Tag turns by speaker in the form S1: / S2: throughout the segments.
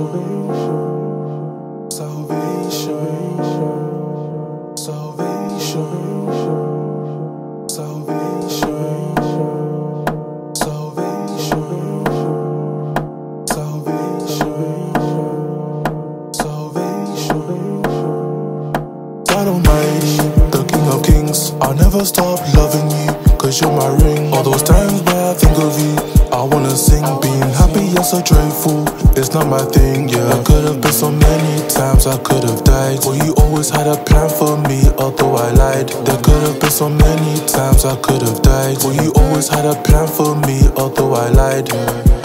S1: salvation, salvation, salvation, salvation. I don't mind The king of kings I'll never stop loving you Cause you're my ring All those times where I think of you I wanna sing, being happy, I'm so joyful. It's not my thing, yeah. I could've been so many times, I could've died. Well, you always had a plan for me, although I lied. There could've been so many times, I could've died. Well, you always had a plan for me, although I lied.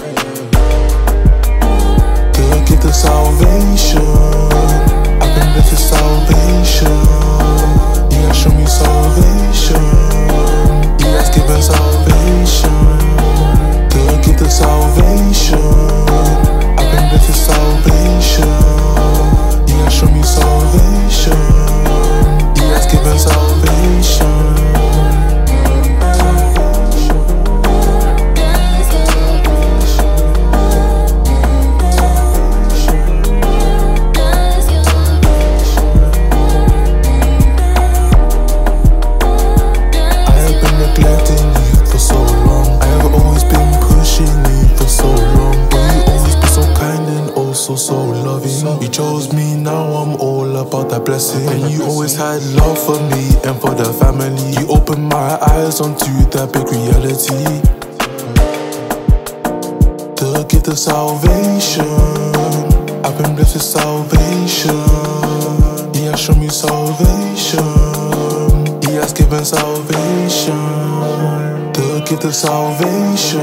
S1: About that blessing. And you always had love for me and for the family. You opened my eyes onto that big reality. To get the salvation. I've been blessed with salvation. Yeah, show me salvation. He has given salvation to give the salvation.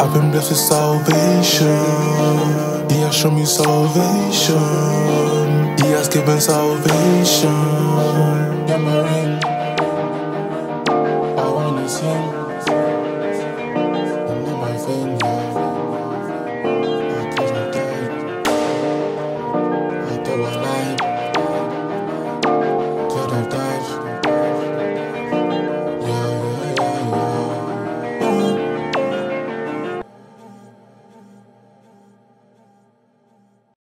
S1: I've been blessed with salvation. He has shown me salvation. He has given salvation.